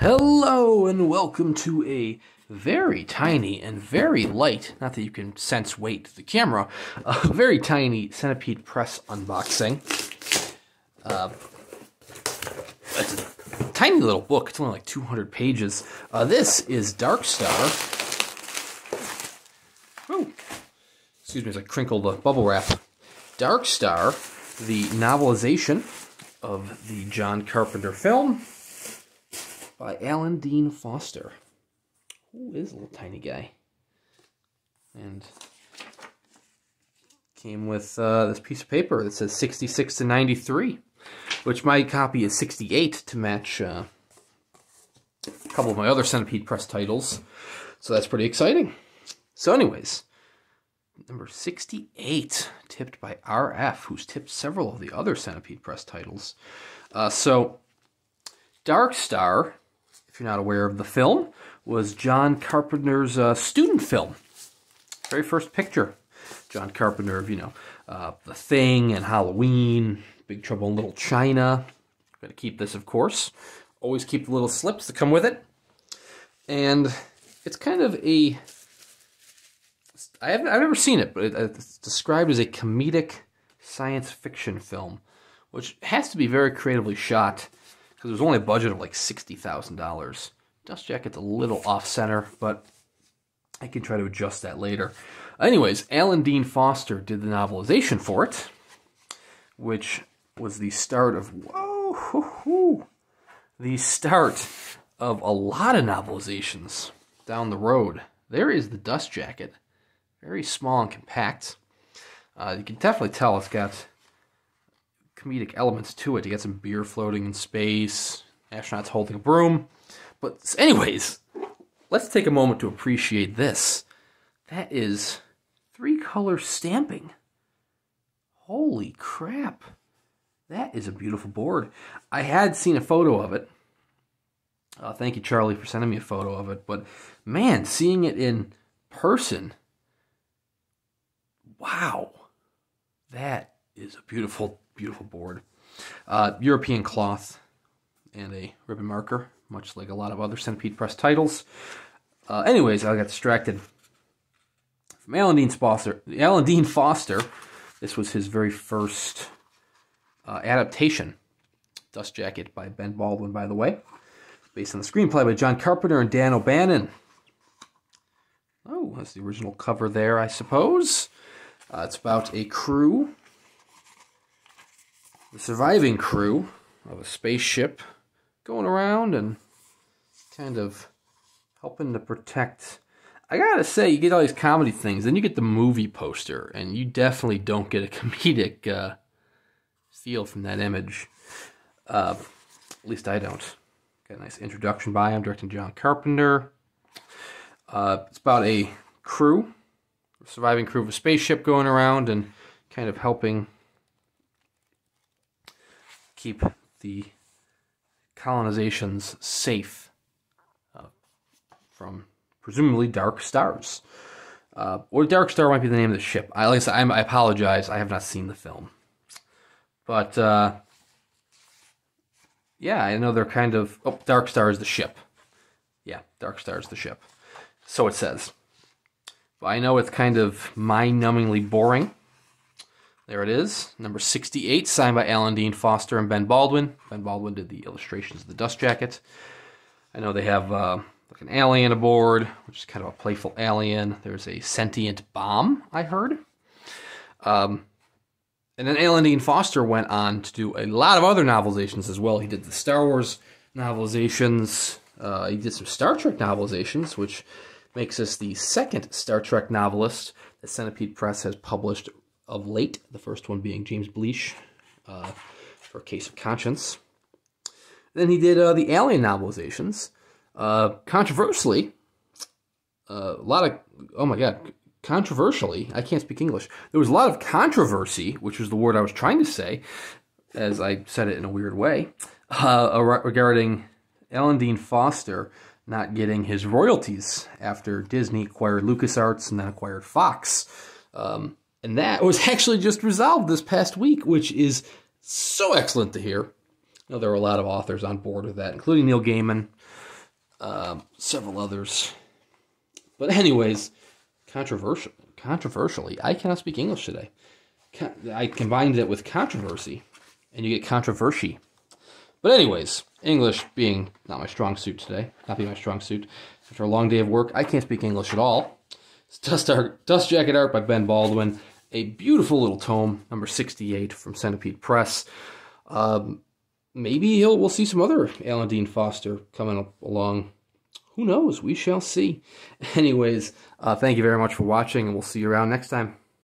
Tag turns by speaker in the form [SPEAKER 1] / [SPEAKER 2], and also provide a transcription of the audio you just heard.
[SPEAKER 1] Hello and welcome to a very tiny and very light, not that you can sense weight to the camera, a very tiny Centipede Press unboxing. Uh, it's a tiny little book, it's only like 200 pages. Uh, this is Dark Star. Ooh. Excuse me as I crinkle the bubble wrap. Dark Star, the novelization of the John Carpenter film by Alan Dean Foster. Who is a little tiny guy? And came with uh, this piece of paper that says 66 to 93, which my copy is 68 to match uh, a couple of my other Centipede Press titles. So that's pretty exciting. So anyways, number 68, tipped by RF, who's tipped several of the other Centipede Press titles. Uh, so, Dark Star, if you're not aware of the film, was John Carpenter's uh, student film. Very first picture. John Carpenter of, you know, uh, The Thing and Halloween, Big Trouble in Little China. Got to keep this, of course. Always keep the little slips that come with it. And it's kind of a I haven't, I've never seen it, but it, it's described as a comedic science fiction film, which has to be very creatively shot because there's only a budget of like sixty thousand dollars. Dust Jacket's a little off center, but I can try to adjust that later. Anyways, Alan Dean Foster did the novelization for it, which was the start of whoa, hoo, hoo, the start of a lot of novelizations down the road. There is the Dust Jacket very small and compact. Uh, you can definitely tell it's got comedic elements to it. You get some beer floating in space, astronauts holding a broom. But anyways, let's take a moment to appreciate this. That is three color stamping. Holy crap. That is a beautiful board. I had seen a photo of it. Uh, thank you, Charlie, for sending me a photo of it. But man, seeing it in person Wow. That is a beautiful, beautiful board. Uh, European cloth and a ribbon marker, much like a lot of other Centipede Press titles. Uh, anyways, I got distracted from Alan Dean Foster. Alan Dean Foster. This was his very first uh, adaptation. Dust Jacket by Ben Baldwin, by the way. Based on the screenplay by John Carpenter and Dan O'Bannon. Oh, that's the original cover there, I suppose. Uh, it's about a crew, the surviving crew of a spaceship going around and kind of helping to protect. I gotta say, you get all these comedy things, then you get the movie poster, and you definitely don't get a comedic uh, feel from that image. Uh, at least I don't. Got a nice introduction by him, directing John Carpenter. Uh, it's about a crew surviving crew of a spaceship going around and kind of helping keep the colonizations safe uh, from presumably dark stars. Uh, or Dark Star might be the name of the ship. I, like I, I apologize. I have not seen the film. But, uh, yeah, I know they're kind of... Oh, Dark Star is the ship. Yeah, Dark Star is the ship. So it says. But I know it's kind of mind-numbingly boring. There it is, number 68, signed by Alan Dean Foster and Ben Baldwin. Ben Baldwin did the illustrations of the dust jacket. I know they have uh, like an alien aboard, which is kind of a playful alien. There's a sentient bomb, I heard. Um, and then Alan Dean Foster went on to do a lot of other novelizations as well. He did the Star Wars novelizations. Uh, he did some Star Trek novelizations, which makes us the second Star Trek novelist that Centipede Press has published of late, the first one being James Blish uh, for Case of Conscience. Then he did uh, the Alien novelizations. Uh, controversially, uh, a lot of, oh my god, controversially, I can't speak English. There was a lot of controversy, which was the word I was trying to say, as I said it in a weird way, uh, regarding Alan Dean Foster not getting his royalties after Disney acquired LucasArts and then acquired Fox. Um, and that was actually just resolved this past week, which is so excellent to hear. Know, there were a lot of authors on board with that, including Neil Gaiman. um, several others. But anyways, controversial, controversially, I cannot speak English today. I combined it with controversy, and you get controversy. But anyways, English being not my strong suit today, not being my strong suit. After a long day of work, I can't speak English at all. Dust, Art, Dust Jacket Art by Ben Baldwin, a beautiful little tome, number 68 from Centipede Press. Um, maybe we'll see some other Alan Dean Foster coming up along. Who knows? We shall see. Anyways, uh, thank you very much for watching, and we'll see you around next time.